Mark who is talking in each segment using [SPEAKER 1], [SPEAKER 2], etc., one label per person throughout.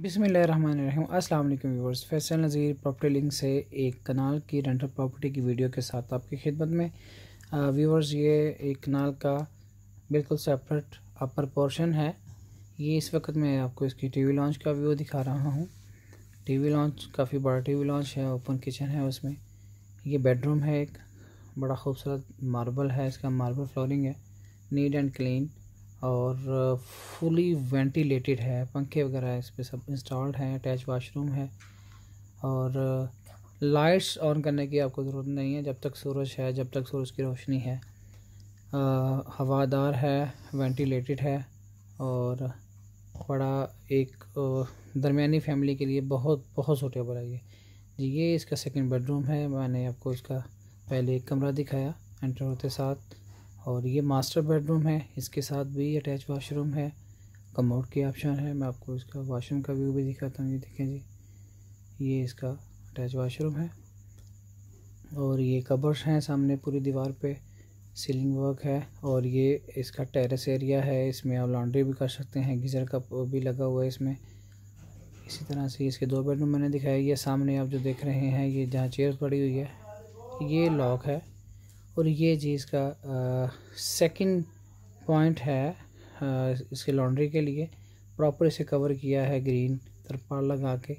[SPEAKER 1] बिसमीम अस्सलाम वालेकुम viewers Faisal Nazir property link से एक कनाल की रेंटल प्रॉपर्टी की वीडियो के साथ आपकी खिदमत में। व्यूवर्स ये एक कनाल का बिल्कुल सेपरेट अपर पोर्शन है। ये इस वक्त मैं आपको इसकी टीवी लॉन्च का व्यू दिखा रहा हूँ। टीवी लॉन्च, काफ़ी बड़ा टीवी लॉन्च है, ओपन किचन है उसमें। ये बेडरूम है एक, बड़ा खूबसूरत मार्बल है, इसका मार्बल फ्लोरिंग है, नीट एंड क्लीन। और फुली वेंटिलेटेड है, पंखे वगैरह इस पर सब इंस्टॉल्ड हैं अटैच वाशरूम है। और लाइट्स ऑन करने की आपको ज़रूरत नहीं है, जब तक सूरज है, जब तक सूरज की रोशनी है। हवादार है वेंटिलेटेड है, और बड़ा एक दरमियानी फैमिली के लिए बहुत बहुत सूटेबल है ये। जी, ये इसका सेकंड बेडरूम है, मैंने आपको इसका पहले एक कमरा दिखाया एंटर होते साथ। और ये मास्टर बेडरूम है, इसके साथ भी अटैच वाशरूम है। कमोड की ऑप्शन है, मैं आपको इसका वाशरूम का व्यू भी दिखाता हूँ, ये देखें जी। ये इसका अटैच वाशरूम है। और ये कबर्स हैं सामने पूरी दीवार पे सीलिंग वर्क है। और ये इसका टेरेस एरिया है, इसमें आप लॉन्ड्री भी कर सकते हैं, गीज़र का भी लगा हुआ है इसमें। इसी तरह से इसके दो बेडरूम मैंने दिखाया ये सामने आप जो देख रहे हैं, ये जहाँ चेयर पड़ी हुई है, ये लॉक है। और ये जी इसका सेकंड पॉइंट है आ, इसके लॉन्ड्री के लिए। प्रॉपर इसे कवर किया है ग्रीन तरपाल लगा के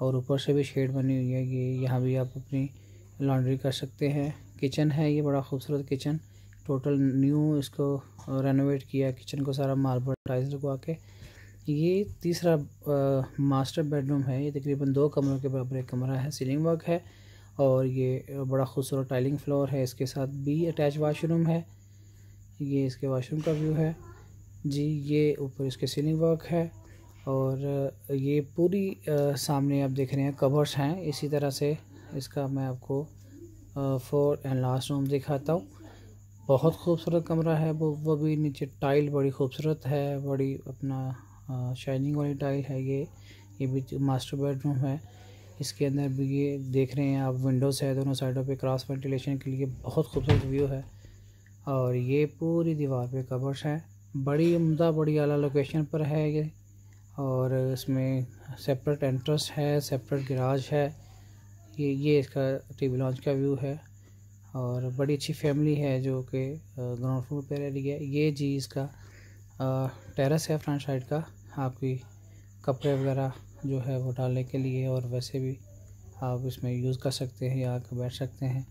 [SPEAKER 1] और ऊपर से भी शेड बनी हुई है। ये यहाँ भी आप अपनी लॉन्ड्री कर सकते हैं। किचन है ये बड़ा खूबसूरत किचन टोटल न्यू इसको रेनोवेट किया किचन को सारा मार्बल टाइल्स लगवा के। ये तीसरा आ, मास्टर बेडरूम है। ये तकरीबन दो कमरों के बराबर एक कमरा है। सीलिंग वर्क है। और ये बड़ा खूबसूरत टाइलिंग फ्लोर है इसके साथ भी अटैच वाशरूम है। ये इसके वाशरूम का व्यू है। जी ये ऊपर इसके सीलिंग वर्क है और ये पूरी आ, सामने आप देख रहे हैं कवर्स हैं। इसी तरह से इसका मैं आपको फोर एंड लास्ट रूम दिखाता हूँ। बहुत खूबसूरत कमरा है वो वो भी नीचे टाइल बड़ी खूबसूरत है बड़ी अपना शाइनिंग वाली टाइल है ये। ये भी मास्टर बेडरूम है। इसके अंदर भी ये देख रहे हैं आप विंडोज़ है, दोनों साइडों पे क्रॉस वेंटिलेशन के लिए बहुत खूबसूरत व्यू है। और ये पूरी दीवार पे कवर्स है। बड़ी उमदा, बड़ी अला लोकेशन पर है ये। और इसमें सेपरेट एंट्रेंस है सेपरेट गराज है। ये ये इसका टीवी लॉन्च का व्यू है। और बड़ी अच्छी फैमिली है जो कि ग्राउंड फ्लोर पर रह रही है। ये जी इसका टेरेस है फ्रंट साइड का। आपकी कपड़े वगैरह जो है वो डालने के लिए और वैसे भी आप इसमें यूज़ कर सकते हैं या आकर बैठ सकते हैं।